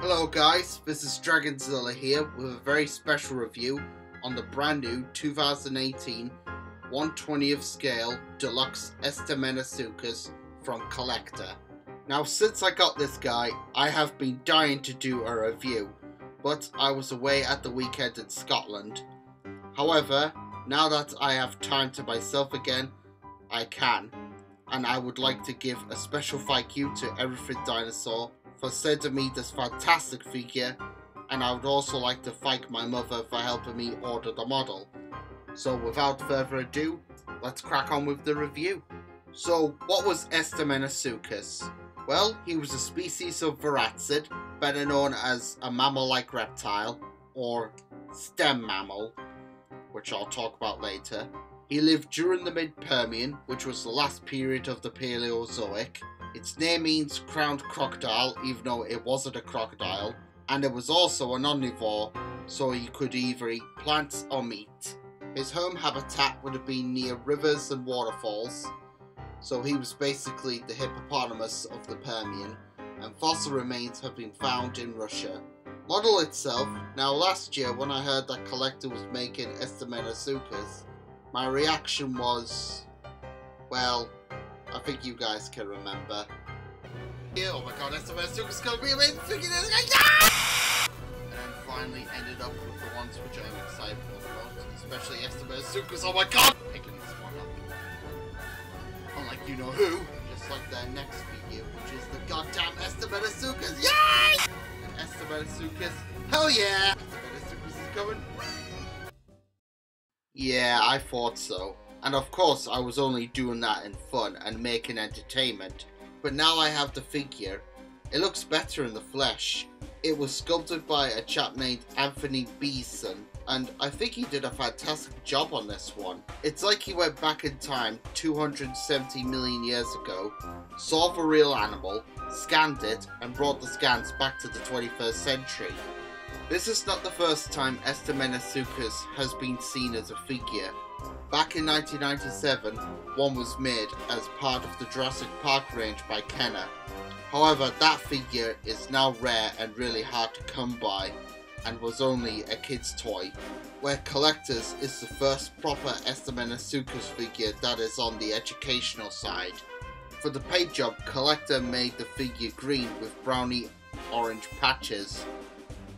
Hello guys, this is Dragonzilla here with a very special review on the brand new 2018 120th scale deluxe Estemmenosuchus from Collecta. Now since I got this guy, I have been dying to do a review, but I was away at the weekend in Scotland. However, now that I have time to myself again, I can. And I would like to give a special thank you to Everything Dinosaur for sending me this fantastic figure and I would also like to thank my mother for helping me order the model. So without further ado, let's crack on with the review. So what was Estemmenosuchus? Well, he was a species of therapsid, better known as a mammal-like reptile, or stem mammal, which I'll talk about later. He lived during the mid-Permian, which was the last period of the Paleozoic. Its name means crowned crocodile, even though it wasn't a crocodile, and it was also an omnivore, so he could either eat plants or meat. His home habitat would have been near rivers and waterfalls, so he was basically the hippopotamus of the Permian, and fossil remains have been found in Russia. Model itself, now last year when I heard that Collecta was making Estemmenosuchus, my reaction was, well, I think you guys can remember. Yeah, oh my god, Estemmenosuchus is gonna be figure this guy! And then finally ended up with the ones which I'm excited about, especially Esteban Estemmenosuchus, oh my god! Picking this one up. Unlike you know who, just like their next figure, which is the goddamn Esteban Estemmenosuchus, yay! And Esteban Estemmenosuchus, hell yeah! Esteban Estemmenosuchus is coming. Yeah, I thought so. And of course, I was only doing that in fun and making entertainment. But now I have the figure. It looks better in the flesh. It was sculpted by a chap named Anthony Beeson, and I think he did a fantastic job on this one. It's like he went back in time 270 million years ago, saw the real animal, scanned it, and brought the scans back to the 21st century. This is not the first time Estemmenosuchus has been seen as a figure. Back in 1997, one was made as part of the Jurassic Park range by Kenner. However, that figure is now rare and really hard to come by, and was only a kid's toy, where Collecta's is the first proper Estemmenosuchus figure that is on the educational side. For the paint job, Collecta made the figure green with brownie orange patches,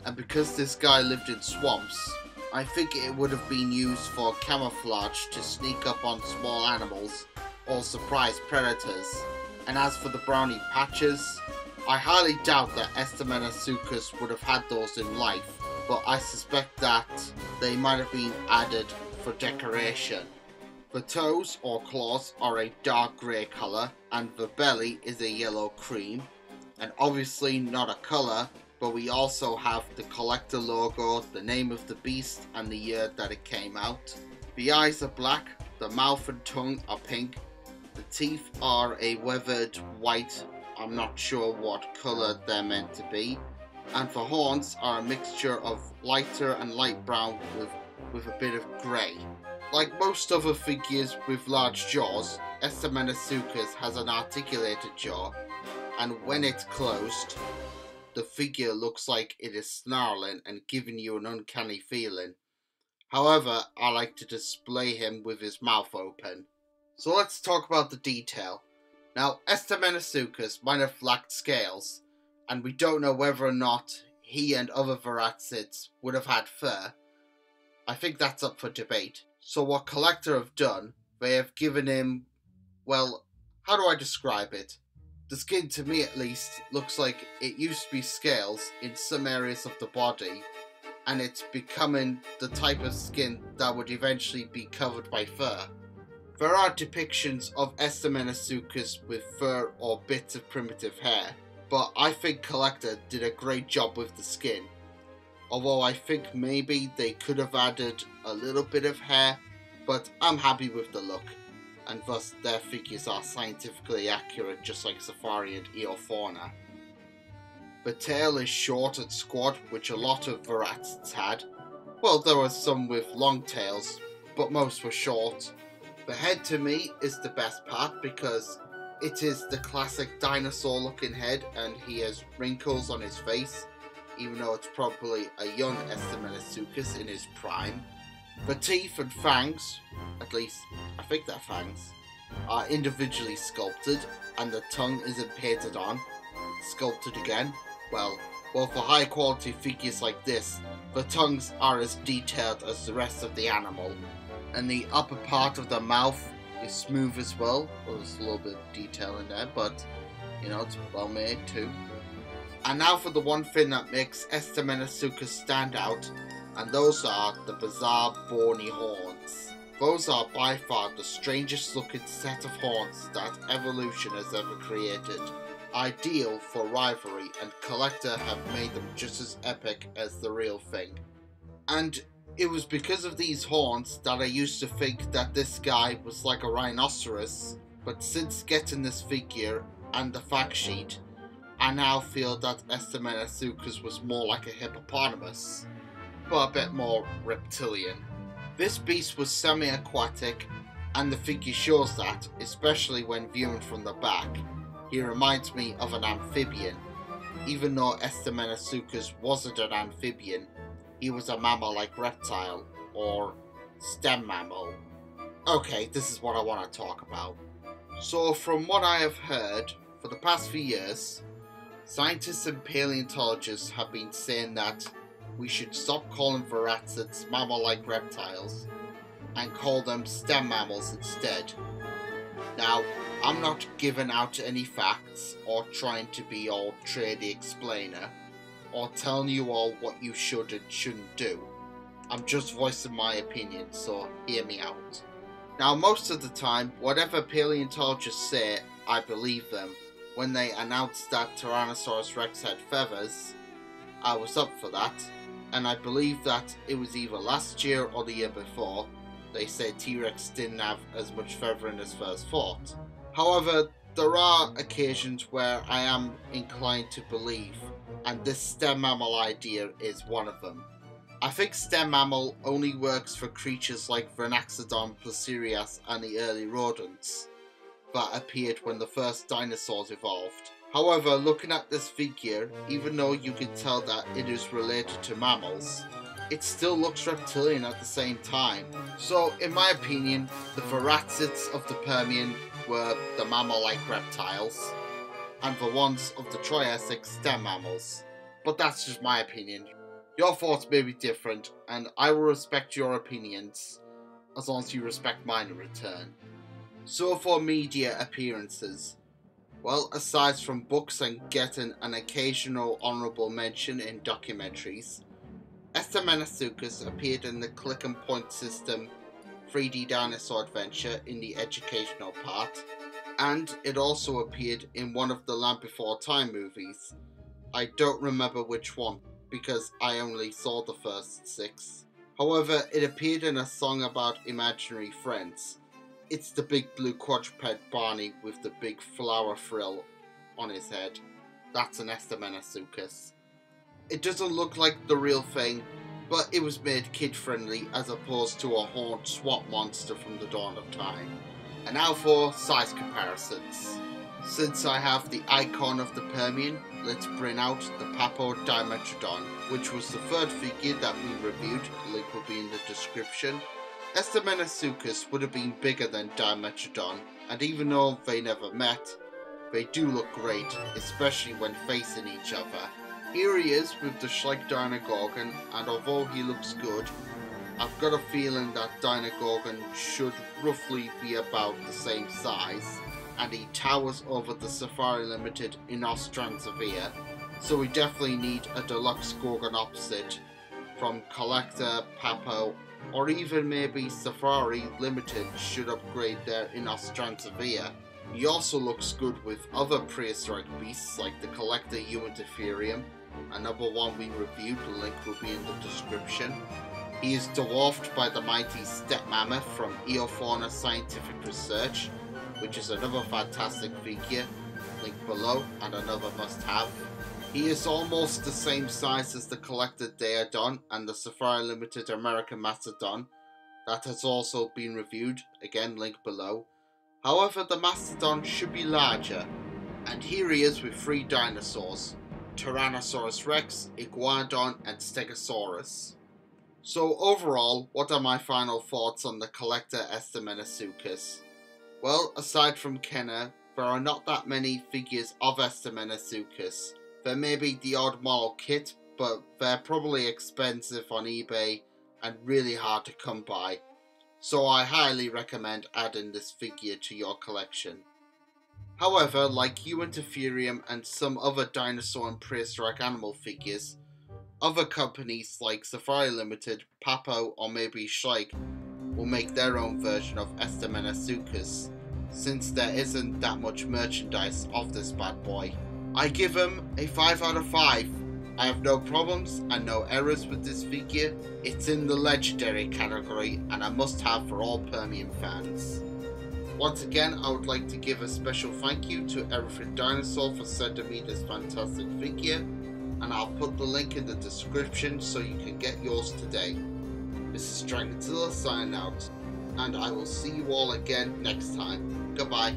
and because this guy lived in swamps, I think it would have been used for camouflage to sneak up on small animals or surprise predators. And as for the brownie patches, I highly doubt that Estemmenosuchus would have had those in life, but I suspect that they might have been added for decoration. The toes or claws are a dark grey colour and the belly is a yellow cream, and obviously not a colour but we also have the Collecta logo, the name of the beast and the year that it came out. The eyes are black, the mouth and tongue are pink, the teeth are a weathered white, I'm not sure what colour they're meant to be, and the horns are a mixture of lighter and light brown with, with a bit of grey. Like most other figures with large jaws, Estemmenosuchus has an articulated jaw, and when it's closed, the figure looks like it is snarling and giving you an uncanny feeling. However, I like to display him with his mouth open. So let's talk about the detail. Now, Estemmenosuchus might have lacked scales, and we don't know whether or not he and other therapsids would have had fur. I think that's up for debate. So what Collecta have done, they have given him, well, how do I describe it? The skin, to me at least, looks like it used to be scales in some areas of the body, and it's becoming the type of skin that would eventually be covered by fur. There are depictions of Estemmenosuchus with fur or bits of primitive hair, but I think Collecta did a great job with the skin. Although I think maybe they could have added a little bit of hair, but I'm happy with the look and thus their figures are scientifically accurate just like Safari and Eofauna. The tail is short and squat, which a lot of therapsids had. Well, there were some with long tails, but most were short. The head to me is the best part because it is the classic dinosaur looking head and he has wrinkles on his face. even though it's probably a young Estemmenosuchus in his prime. The teeth and fangs, at least I think they're fangs, are individually sculpted, and the tongue isn't painted on, sculpted again. Well, well, for high quality figures like this, the tongues are as detailed as the rest of the animal, and the upper part of the mouth is smooth as well. well there's a little bit of detail in there, but you know, it's well made too. And now for the one thing that makes Estemmenosuchus stand out, and those are the bizarre bony horns. Those are by far the strangest looking set of horns that evolution has ever created. Ideal for rivalry, and Collecta have made them just as epic as the real thing. And it was because of these horns that I used to think that this guy was like a rhinoceros, but since getting this figure and the fact sheet, I now feel that Estemmenosuchus was more like a hippopotamus, but a bit more reptilian. This beast was semi-aquatic, and the figure shows that, especially when viewing from the back. He reminds me of an amphibian. Even though Estemmenosuchus wasn't an amphibian, he was a mammal-like reptile, or stem mammal. Okay, this is what I want to talk about. So, from what I have heard, for the past few years, scientists and paleontologists have been saying that we should stop calling therapsids mammal-like reptiles and call them stem mammals instead. Now, I'm not giving out any facts or trying to be all trady explainer, or telling you all what you should and shouldn't do. I'm just voicing my opinion, so hear me out. Now, most of the time, whatever paleontologists say, I believe them. When they announced that Tyrannosaurus rex had feathers, I was up for that, and I believe that it was either last year or the year before, they said T-Rex didn't have as much feathering as first thought. However, there are occasions where I am inclined to believe and this stem mammal idea is one of them. I think stem mammal only works for creatures like Thrinaxodon, Placerias, and the early rodents that appeared when the first dinosaurs evolved. However, looking at this figure, even though you can tell that it is related to mammals, it still looks reptilian at the same time. So, in my opinion, the therapsids of the Permian were the mammal-like reptiles, and the ones of the Triassic stem mammals. But that's just my opinion. Your thoughts may be different, and I will respect your opinions, as long as you respect mine in return. So for media appearances. Well, aside from books and getting an occasional honourable mention in documentaries, Estemmenosuchus appeared in the Click and Point System 3D Dinosaur Adventure in the educational part, and it also appeared in one of the Land Before Time movies. I don't remember which one, because I only saw the first six. However, it appeared in a song about imaginary friends. It's the big blue quadruped Barney with the big flower frill on his head. That's an Estemmenosuchus. It doesn't look like the real thing, but it was made kid friendly as opposed to a horned swamp monster from the dawn of time. And now for size comparisons. Since I have the icon of the Permian, let's bring out the Papo Dimetrodon, which was the third figure that we reviewed, link will be in the description. Estemmenosuchus would have been bigger than Dimetrodon, and even though they never met, they do look great, especially when facing each other. Here he is with the Schleich and although he looks good, I've got a feeling that Dinogorgon should roughly be about the same size, and he towers over the Safari Limited Inostrancevia, so we definitely need a deluxe gorgonopsid from Collecta, Papo, or even maybe Safari Limited should upgrade their Inostrancevia. He also looks good with other prehistoric beasts like the Collecta Uintatherium, another one we reviewed, the link will be in the description, he is dwarfed by the mighty steppe mammoth from Eofauna Scientific Research, which is another fantastic figure, link below, and another must-have. He is almost the same size as the Collecta Daeodon and the Safari Limited American Mastodon, that has also been reviewed, again linked below. However, the Mastodon should be larger, and here he is with three dinosaurs, Tyrannosaurus Rex, Iguanodon, and Stegosaurus. So overall, what are my final thoughts on the Collecta Estemmenosuchus? Well, aside from Kenner, there are not that many figures of Estemmenosuchus. There may be the odd model kit, but they're probably expensive on eBay and really hard to come by. So I highly recommend adding this figure to your collection. However, like Uintatherium and some other dinosaur and prehistoric animal figures, other companies like Safari Limited, Papo, or maybe Schleich will make their own version of Estemmenosuchus, since there isn't that much merchandise of this bad boy. I give him a 5 out of 5. I have no problems and no errors with this figure. It's in the legendary category and a must have for all Permian fans. Once again, I would like to give a special thank you to Everything Dinosaur for sending me this fantastic figure, and I'll put the link in the description so you can get yours today. This is Dragonzilla signing out, and I will see you all again next time. Goodbye.